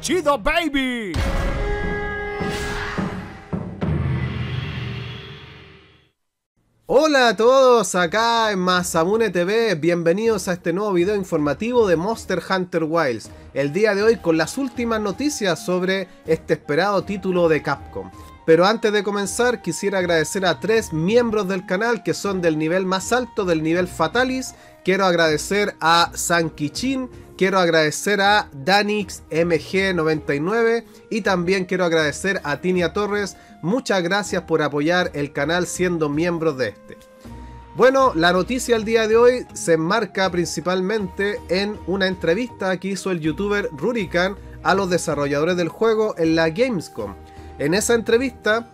chido, baby. Hola a todos, acá en Masamune TV, bienvenidos a este nuevo video informativo de Monster Hunter Wilds. El día de hoy con las últimas noticias sobre este esperado título de Capcom. Pero antes de comenzar quisiera agradecer a tres miembros del canal que son del nivel más alto, del nivel Fatalis. Quiero agradecer a San Kichin, quiero agradecer a Danix MG99 y también quiero agradecer a Tinia Torres. Muchas gracias por apoyar el canal siendo miembros de este. Bueno, la noticia del día de hoy se enmarca principalmente en una entrevista que hizo el youtuber Rurikan a los desarrolladores del juego en la Gamescom. En esa entrevista,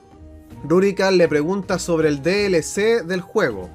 Rurikan le pregunta sobre el DLC del juego.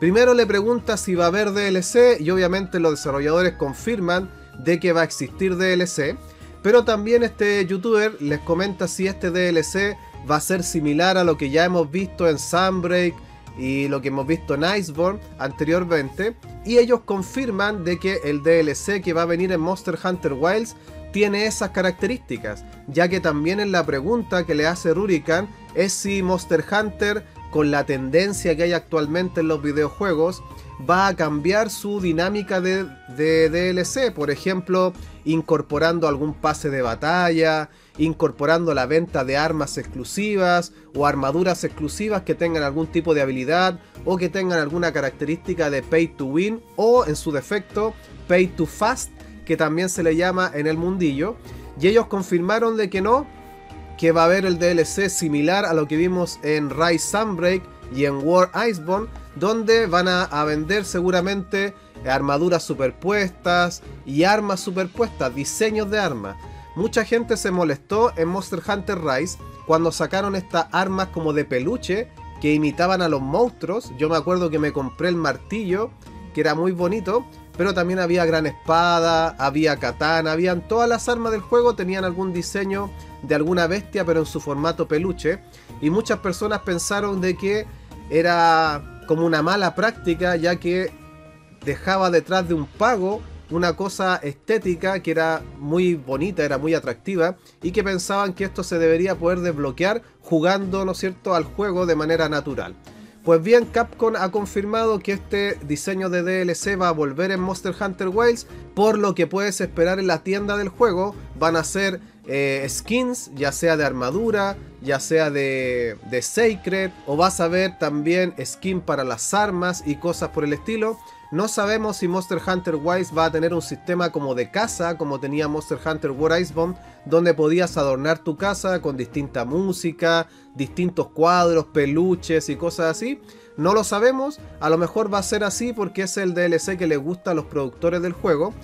Primero le pregunta si va a haber DLC y obviamente los desarrolladores confirman de que va a existir DLC. Pero también este youtuber les comenta si este DLC va a ser similar a lo que ya hemos visto en Sunbreak y lo que hemos visto en Iceborne anteriormente. Y ellos confirman de que el DLC que va a venir en Monster Hunter Wilds tiene esas características, ya que también en la pregunta que le hace Rurikan es si Monster Hunter, con la tendencia que hay actualmente en los videojuegos, va a cambiar su dinámica de, de DLC, por ejemplo, incorporando algún pase de batalla, incorporando la venta de armas exclusivas o armaduras exclusivas que tengan algún tipo de habilidad o que tengan alguna característica de pay to win o en su defecto pay to fast que también se le llama en el mundillo. Y ellos confirmaron de que no, que va a haber el DLC similar a lo que vimos en Rise Sunbreak y en War Iceborne, donde van a, a vender seguramente armaduras superpuestas y armas superpuestas, diseños de armas. Mucha gente se molestó en Monster Hunter Rise cuando sacaron estas armas como de peluche que imitaban a los monstruos. Yo me acuerdo que me compré el martillo, que era muy bonito, pero también había gran espada, había katana, habían todas las armas del juego tenían algún diseño de alguna bestia, pero en su formato peluche. Y muchas personas pensaron de que era como una mala práctica, ya que dejaba detrás de un pago una cosa estética que era muy bonita, era muy atractiva y que pensaban que esto se debería poder desbloquear jugando, ¿no es cierto?, al juego de manera natural. Pues bien, Capcom ha confirmado que este diseño de DLC va a volver en Monster Hunter Wilds, por lo que puedes esperar en la tienda del juego. Van a ser eh, skins, ya sea de armadura, ya sea de, de Sacred, o vas a ver también skin para las armas y cosas por el estilo. No sabemos si Monster Hunter Wilds va a tener un sistema como de casa, como tenía Monster Hunter War Iceborne, donde podías adornar tu casa con distinta música, distintos cuadros, peluches y cosas así. No lo sabemos, a lo mejor va a ser así porque es el DLC que le gusta a los productores del juego.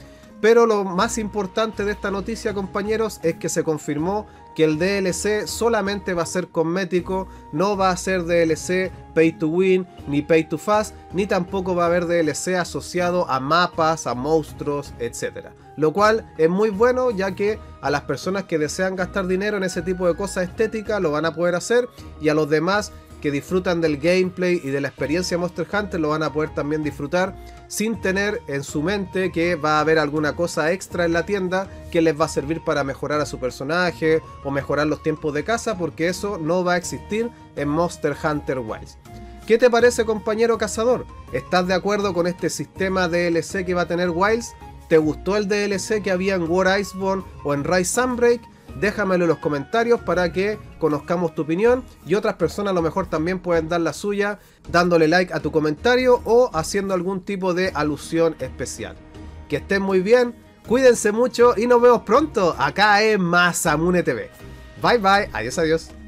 Pero lo más importante de esta noticia, compañeros, es que se confirmó que el DLC solamente va a ser cosmético, no va a ser DLC pay to win, ni pay to fast, ni tampoco va a haber DLC asociado a mapas, a monstruos, etc. Lo cual es muy bueno ya que a las personas que desean gastar dinero en ese tipo de cosas estéticas lo van a poder hacer y a los demás que disfrutan del gameplay y de la experiencia Monster Hunter lo van a poder también disfrutar sin tener en su mente que va a haber alguna cosa extra en la tienda que les va a servir para mejorar a su personaje o mejorar los tiempos de casa porque eso no va a existir en Monster Hunter Wilds. ¿Qué te parece compañero cazador? ¿Estás de acuerdo con este sistema DLC que va a tener Wilds? ¿Te gustó el DLC que había en War Iceborne o en Rise Sunbreak? Déjamelo en los comentarios para que conozcamos tu opinión y otras personas a lo mejor también pueden dar la suya dándole like a tu comentario o haciendo algún tipo de alusión especial. Que estén muy bien, cuídense mucho y nos vemos pronto acá en Masamune TV. Bye bye, adiós adiós.